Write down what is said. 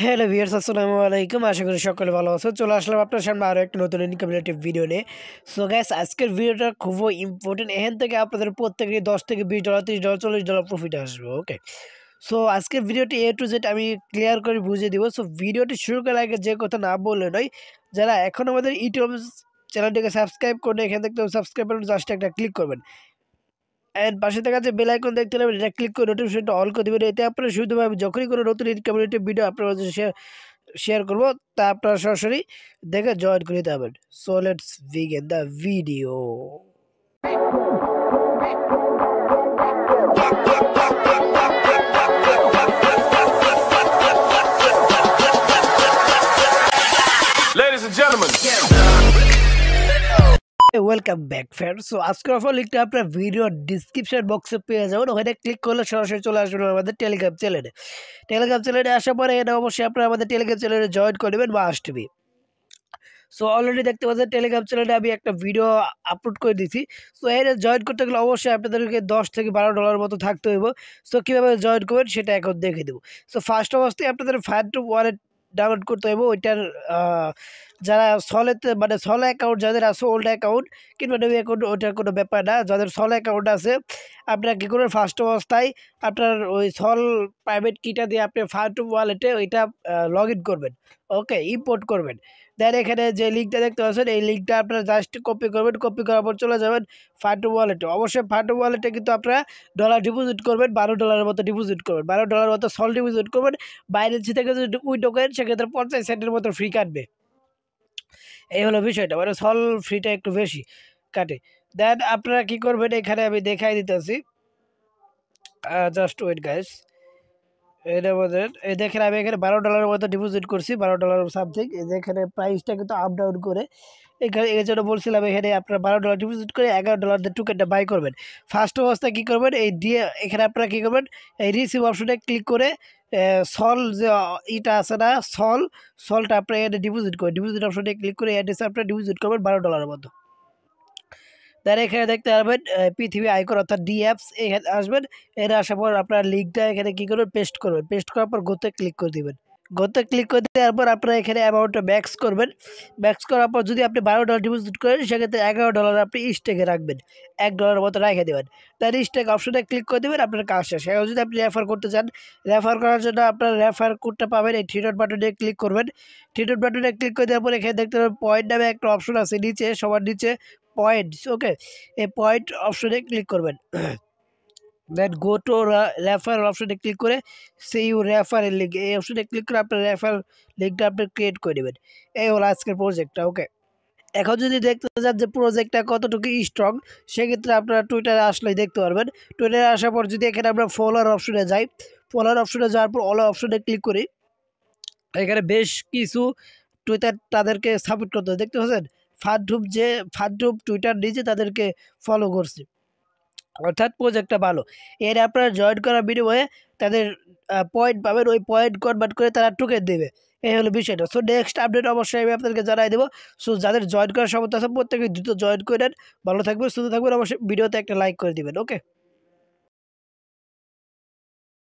Hello viewers আসসালামু আলাইকুম। আশা করি সকলে ভালো আছো। চলে আসলাম আপনার সামনে আরও একটা নতুন ইনকাম ভিডিও নিয়ে। সো গ্যাস আজকের ভিডিওটা খুবই ইম্পর্টেন্ট এখান থেকে আপনাদের প্রত্যেকে দশ থেকে বিশ ডলার তিরিশ ডলার চল্লিশ ডলার প্রফিট আসবে ওকে সো আজকের ভিডিওটি এ টু জেড আমি ক্লিয়ার করে বুঝিয়ে দিব। সো ভিডিওটি শুরু করার আগে যে কথা না বললে নয়, যারা এখন আমাদের ইউটিউব চ্যানেলটিকে সাবস্ক্রাইব করে এখান থেকে সাবস্ক্রাইব করবেন জাস্ট একটা ক্লিক করবেন। অ্যান্ড পাশে থাকা যে বেল আইকন দেখতে পাবেন এটা ক্লিক করে নোটিফিকেশনটা অল করে দেবেন। এতে আপনারা শুধুভাবে যখনই কোনো নতুন কমিউনিটি ভিডিও আপনার শেয়ার শেয়ার করব তা আপনারা সরাসরি দেখে জয়েন করে দিতে পারবেন। So let's begin the video Ladies and gentlemen, welcome back friend so আজকের অফার লিঙ্কটা আপনার ভিডিও ডিসক্রিপশন বক্সে পেয়ে যাবেন। ওখানে ক্লিক করলে সরাসরি চলে আসবেন আমাদের টেলিগ্রাম চ্যানেলে টেলিগ্রাম চ্যানেলে আসার পরে এটা অবশ্যই আপনারা আমাদের টেলিগ্রাম চ্যানেলে জয়েন করে নেবেন বা আসবে সো অলরেডি দেখতে পাচ্ছেন টেলিগ্রাম চ্যানেলে আমি একটা ভিডিও আপলোড করে দিয়েছি। সো এর জয়েন করতে গেলে অবশ্যই আপনাদেরকে দশ থেকে বারো ডলার মতো থাকতে হইব। সো কীভাবে জয়েন করবেন সেটা এখন দেখে দেবো সো ফার্স্ট অবস্থায় আপনাদের ফায়ার টু ওয়ালেট ডাউনলোড করতে হবে, ওইটার যারা সলেতে মানে সল অ্যাকাউন্ট যাদের আছে ওল্ড অ্যাকাউন্ট কিংবা নিউ অ্যাকাউন্ট ওইটার কোনো ব্যাপার না। যাদের সল অ্যাকাউন্ট আছে আপনারা কী করবেন ফার্স্ট অবস্থায় আপনার ওই সল প্রাইভেট কিটা দিয়ে আপনি ফার্স্ট ওয়ালেটে ওইটা লগ ইন করবেন। ওকে ইম্পোর্ট করবেন। দেন এখানে যে লিঙ্কটা দেখতে পাচ্ছেন, এই লিঙ্কটা আপনারা জাস্ট কপি করবেন কপি করার পর চলে যাবেন ফাটু ওয়ালেটে অবশ্যই ফাটু ওয়ালেটে কিন্তু আপনারা ডলার ডিপোজিট করবেন, বারো ডলারের মতো ডিপোজিট করবেন। বারো ডলারের মতো সল ডিপোজিট করবেন, বাইরের থেকে যদি উইডো করেন সেক্ষেত্রে পঞ্চাশ সেন্টের মতো ফ্রি কাটবে। এই হলো বিষয়টা মানে সল ফ্রিটা একটু বেশি কাটে। দেন আপনারা কি করবেন? এখানে আমি দেখাই দিতেছি। জাস্ট ওয়েট গাইস এটা আমাদের, এই দেখেন আমি এখানে বারো ডলারের মতো ডিপোজিট করছি, বারো ডলার সামথিং এখানে প্রাইসটা কিন্তু আপ ডাউন করে, এখানে, এই জন্য বলছিলাম এখানে আপনারা বারো ডলার ডিপোজিট করে এগারো ডলার দিয়ে টোকেনটা বাই করবেন। ফার্স্ট অবস্থায় কী করবেন? এই দিয়ে এখানে আপনারা কী করবেন? এই রিসিভ অপশনে ক্লিক করে সল যে ইটা আছে না সল সলটা আপনার এখানে ডিপোজিট করবেন ডিপোজিট অপশনে ক্লিক করে অ্যাড্রেসে আপনারা ডিপোজিট করবেন বারো ডলারের মতো। তার এখানে দেখতে পারবেন পৃথিবী আয়কর অর্থাৎ ডি অ্যাপস এখানে আসবেন। এখানে আসার পর আপনার লিঙ্কটা এখানে কী করবেন? পেস্ট করবেন। পেস্ট করার পর গোতে ক্লিক করে দেবেন। গোতে ক্লিক করে দেওয়ার পর আপনারা এখানে অ্যামাউন্টটা ম্যাক্স করবেন। ম্যাক্স করার পর যদি আপনি বারো ডলার ডিপোজিট করেন, সেক্ষেত্রে এগারো ডলার আপনি স্টেকে রাখবেন। এক ডলার মতো রেখে দেবেন। তার স্টেক অপশনে ক্লিক করে দেবেন, আপনার কাজ শেষ। এখন যদি আপনি রেফার করতে চান রেফার করার জন্য আপনার রেফার কোডটা পাবেন এই থ্রি ডট বাটনে ক্লিক করবেন। থ্রি ডট বাটনে ক্লিক করে দেওয়ার পর এখানে দেখতে পাবেন পয়েন্ট নামে একটা অপশন আছে নিচে, সবার নিচে। পয়েন্টস ওকে এই পয়েন্ট অপশনে ক্লিক করবেন। দেন গো টু রেফার অপশনে ক্লিক করে সেই রেফারের লিঙ্ক এই অপশনে ক্লিক করে আপনার রেফার লিঙ্কটা আপনি ক্রিয়েট করে দেবেন এই হলো আজকের প্রজেক্টটা ওকে এখন যদি দেখতে চান যে প্রজেক্টটা কতটুকু স্ট্রং সেক্ষেত্রে আপনারা টুইটারে আসলেই দেখতে পারবেন। টুইটারে আসার পর যদি এখানে আমরা ফলোয়ার অপশনে যাই ফলোয়ার অপশনে যাওয়ার পর অল অপশনে ক্লিক করি, এখানে বেশ কিছু টুইটার তাদেরকে সাপোর্ট করতে দেখতে পাচ্ছেন? ফাডরুপ যে, ফাডরুপ টুইটার নিজে তাদেরকে ফলো করছে। অর্থাৎ প্রজেক্টটা ভালো। এর আপনারা জয়েন করার বিনিময়ে তাদের পয়েন্ট পাবেন। ওই পয়েন্ট কনভার্ট করে তারা টুকে দেবে। এই হলো বিষয়টা। সো নেক্সট আপডেট অবশ্যই আমি আপনাদেরকে জানাই দেবো। সো যাদের জয়েন করার সমর্থ আছে, প্রত্যেকে দ্রুত জয়েন করে নেন। ভালো থাকবেন, সুস্থ থাকবেন। অবশ্যই ভিডিওতে একটা লাইক করে দেবেন। ওকে